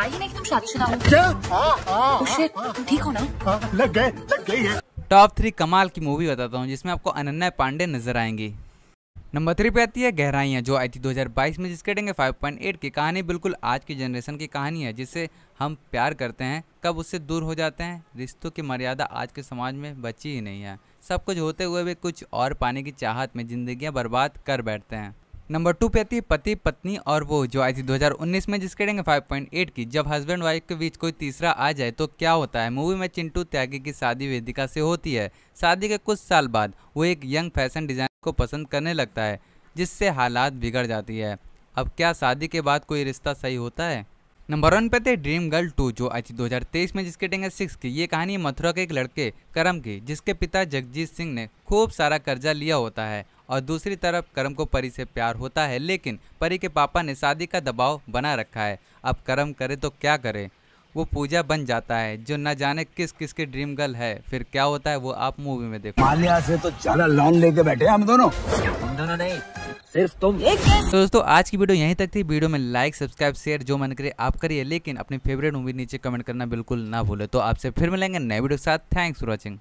ही नहीं तुम शादीशुदा हो। क्या ठीक हो ना लग गए लग गई है टॉप थ्री कमाल की मूवी बताता हूँ, जिसमें आपको अनन्या पांडे नज़र आएँगी। नंबर थ्री पे आती है गहराइयाँ, जो आई थी 2022 में, जिसके रेटिंग है 5.8 की कहानी। बिल्कुल आज की जनरेशन की कहानी है जिससे हम प्यार करते हैं, कब उससे दूर हो जाते हैं? रिश्तों की मर्यादा आज के समाज में बची ही नहीं है। सब कुछ होते हुए भी कुछ और पाने की चाहत में जिंदगियाँ बर्बाद कर बैठते हैं। नंबर टू पे आती है पति, पत्नी और वो जो आई थी 2019 में जिसके रेटिंग है 5.8 की। जब हस्बैंड वाइफ के बीच कोई तीसरा आ जाए तो क्या होता है? मूवी में चिंटू त्यागी की शादी वेदिका से होती है। शादी के कुछ साल बाद वो एक यंग फ़ैशन डिज़ाइन को पसंद करने लगता है, जिससे हालात बिगड़ जाती है। अब क्या शादी के बाद कोई रिश्ता सही होता है? नंबर वन पे थे ड्रीम गर्ल टू जो आई थी 2023 में जिसके टेंगे सिक्स की। ये कहानी मथुरा के एक लड़के, करम की, जिसके पिता जगजीत सिंह ने खूब सारा कर्जा लिया होता है। और दूसरी तरफ़ करम को परी से प्यार होता है लेकिन परी के पापा ने शादी का दबाव बना रखा है। अब करम करे तो क्या करे? वो पूजा बन जाता है जो न जाने किस किस की ड्रीम गर्ल है। फिर क्या होता है वो आप मूवी में देखो। माल्या से तो ज़्यादा लोन लेके बैठे हम दोनों। हम दोनों नहीं सिर्फ़ तुम। तो दोस्तों आज की वीडियो यहीं तक थी। वीडियो में लाइक सब्सक्राइब शेयर जो मन करे आप करिए लेकिन अपनी फेवरेट मूवी नीचे कमेंट करना बिल्कुल ना भूले। तो आपसे फिर मिलेंगे नए वीडियो के साथ। Thanks for watching